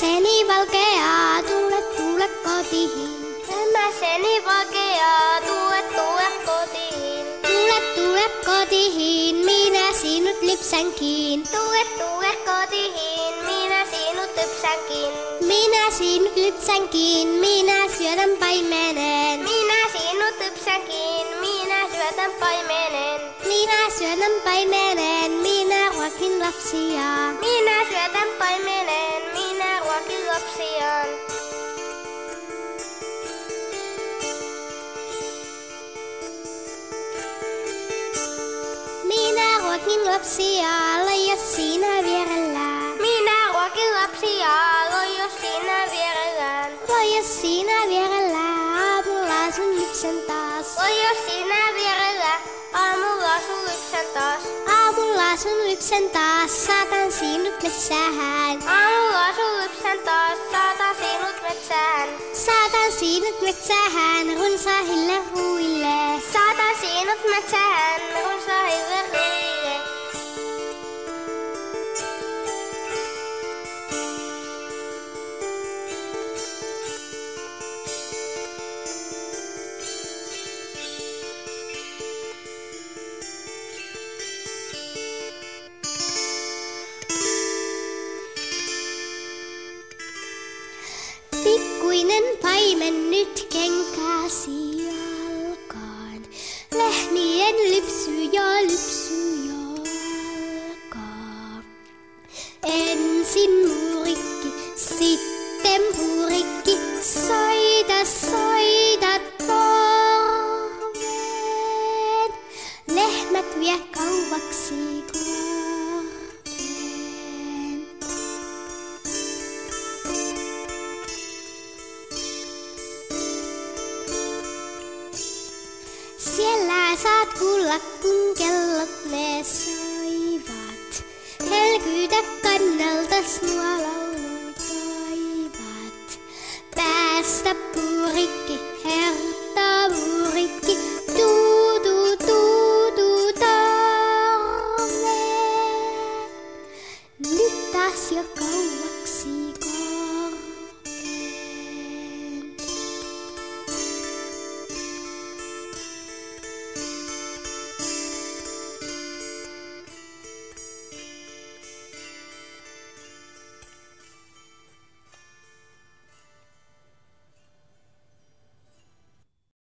seni valkeaa, tule, tule kotiin. Tämä seni valkeaa, tule, tule kotiin. Tule, tule kotiin, minä sinut lypsänkin. Tule, tule kotiin, minä sinut lypsänkin. Minä sinut lypsänkin, minä syötän paimenen. Minä sinut lypsänkin, minä syötän paimenen. Minä syötän paimenen, minä ruokin lapsia. Lapsiaan. Minä ruokin lapsia, laja siinä vierellä. Minä ruokin lapsia, lojo siinä vierellään. Laja siinä vierellä, aamulla sun lypsän taas. Lojo siinä vierellä, aamulla sun lypsän taas. Aamulla sun lypsän taas, saatan sinut metsään. Aamulla sun lypsän taas, saatan sinut metsään. Saatan sinut metsään, runsaahille huille. Saatan sinut metsään, Pikkuinen paimen nyt kenkäsi jalkaan. Lehmien lypsy ja lypsy jalkaa. Ensin muurikki, sitten puurikki, soita, soita torveen. Lehmät vie kauaksi korveen. saat kuulla, kun kellot ne soivat. Helkyytä kannalta sinua laulun toivat. Päästä purikki, herta purikki, tuu tuudu tarve. Nyt taas jo kauaksi